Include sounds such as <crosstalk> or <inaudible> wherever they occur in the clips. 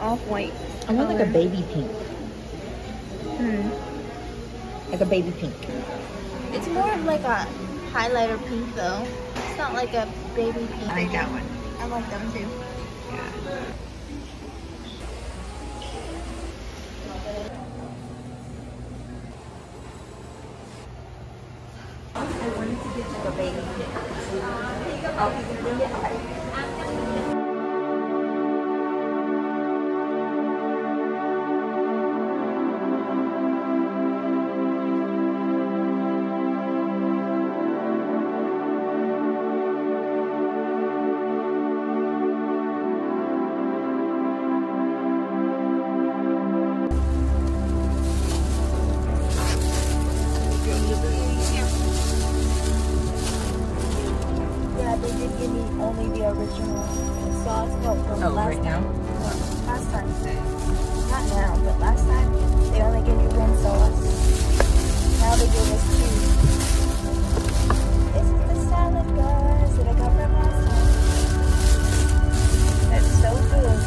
that off-white. I want like a baby pink. Hmm. Like a baby pink. It's more of like a highlighter pink though. It's not like a baby pink. I like that one. I like them too. Oh, last right now? No, last time. Not now, but last time they only gave you one sauce. Now they give us two. This is the salad, guys, that I got from last time. That's so good.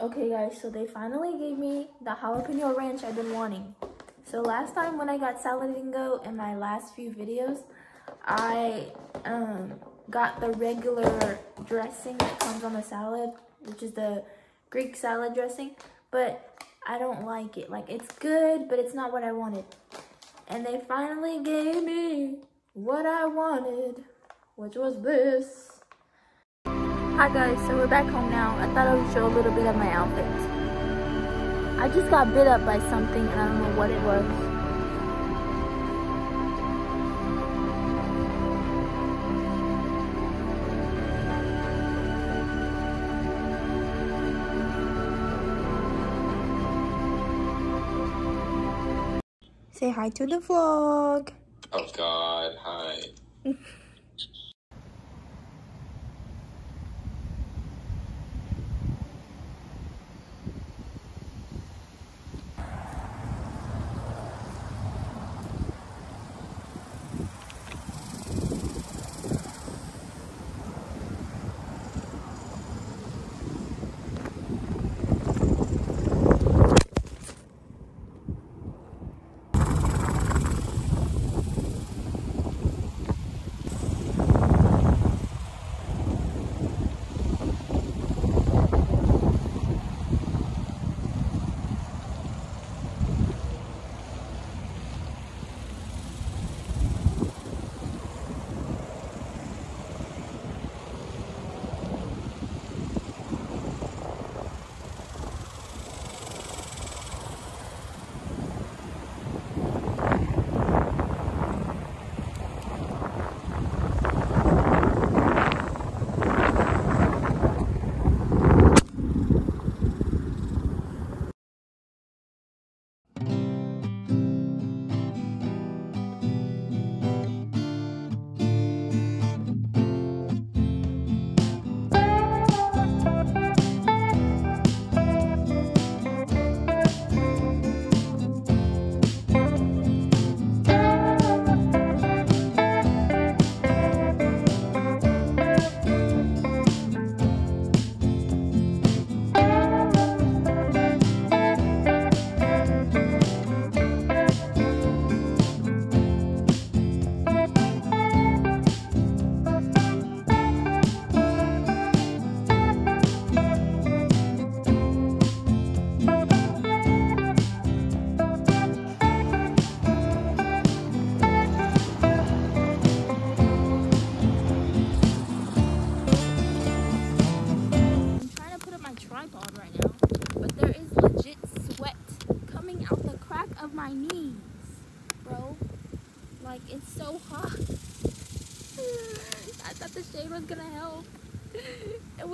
Okay, guys, so they finally gave me the jalapeno ranch I've been wanting. So last time when I got Salad and Go in my last few videos, I um, got the regular dressing that comes on the salad, which is the Greek salad dressing, but I don't like it. Like, it's good, but it's not what I wanted. And they finally gave me what I wanted, which was this. Hi guys, so we're back home now. I thought I would show a little bit of my outfit. I just got bit up by something and I don't know what it was. Say hi to the vlog. Oh God, hi. <laughs>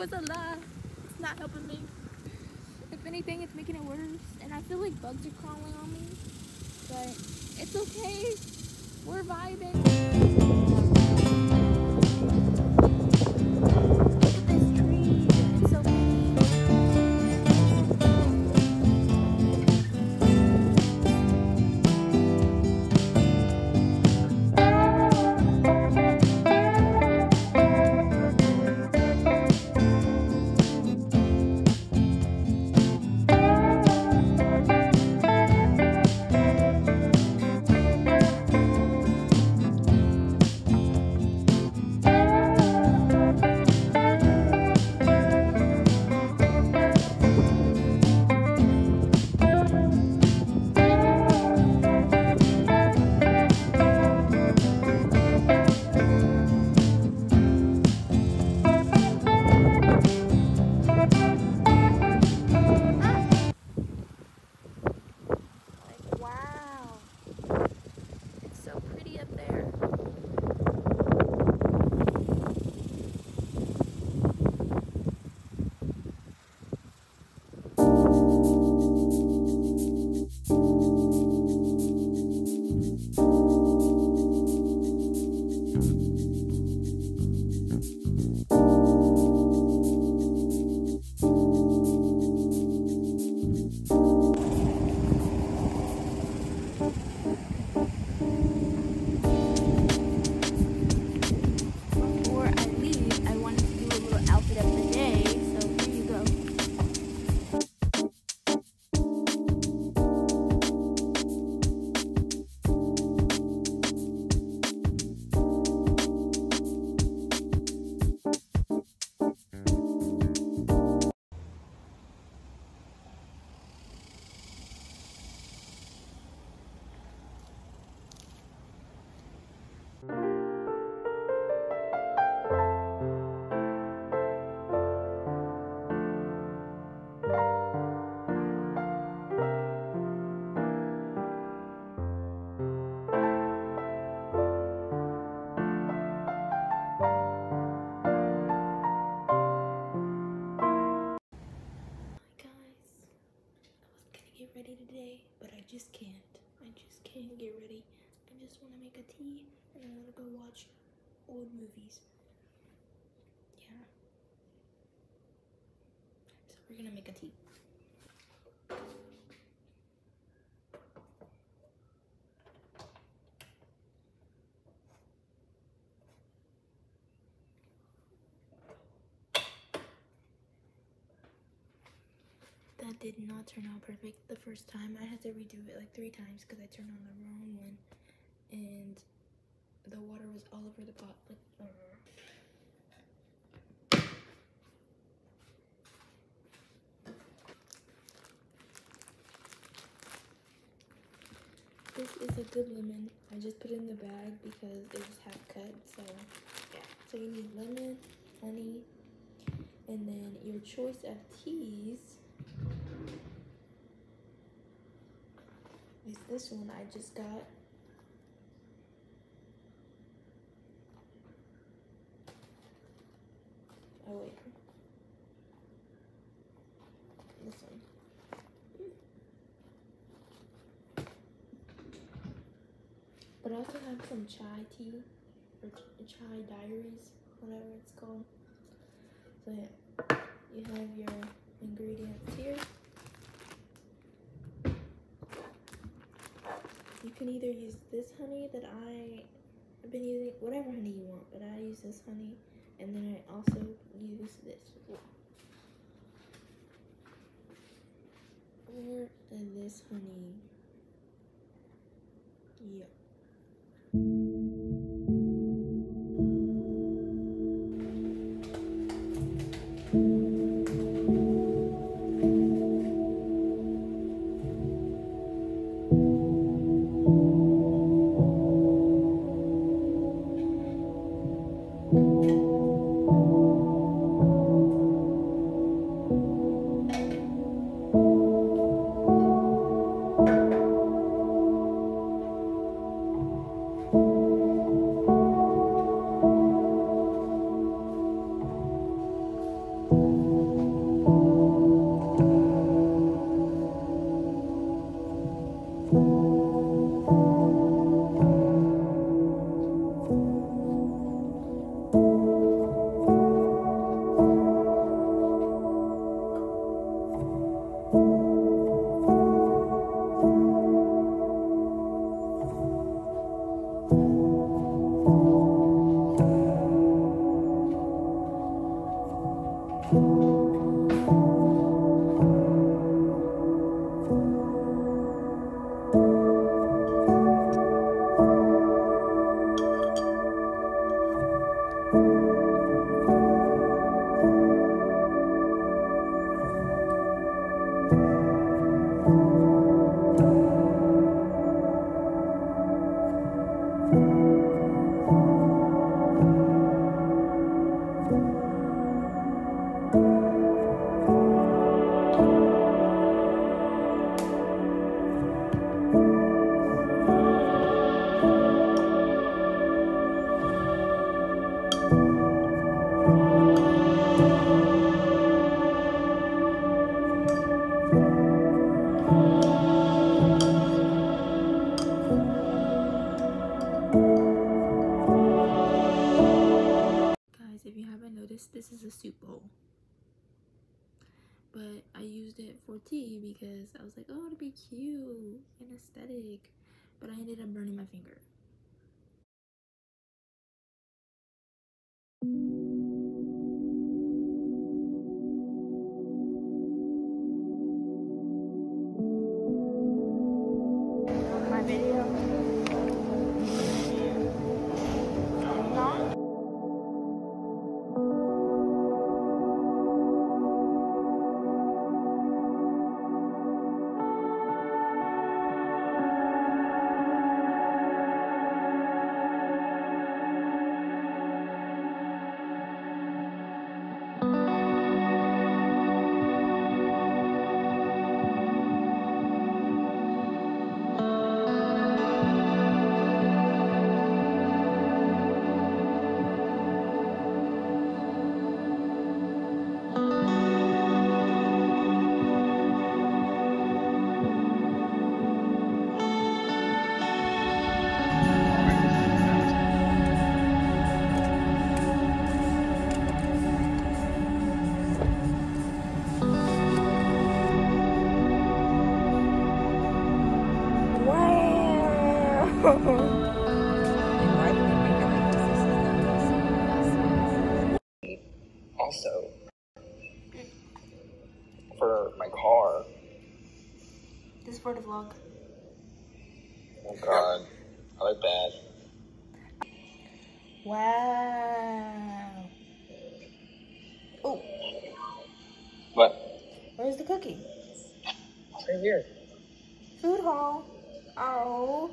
was a lie. It's not helping me. If anything, it's making it worse. And I feel like bugs are crawling on me. But it's okay. We're vibing. Today, but I just can't. I just can't get ready. I just want to make a tea and I want to go watch old movies. Yeah. So we're gonna make a tea. That did not turn out perfect the first time. I had to redo it like three times because I turned on the wrong one and the water was all over the pot. Like, uh. This is a good lemon. I just put it in the bag because it was half cut. So, yeah. So you need lemon, honey, and then your choice of teas is this one I just got. Oh wait. This one. But I also have some chai tea or ch- chai diaries, whatever it's called. So yeah, you have your ingredients here. You can either use this honey that I have been using, whatever honey you want, but I use this honey, and then I also use this as well. Or this honey. Yeah. But I used it for tea because I was like, oh, it'd be cute and aesthetic. But I ended up burning my finger. <laughs> Also, for my car, This for the vlog. Oh god. I like that. Wow. Oh, What? where's the cookie? right here. Food haul. Oh.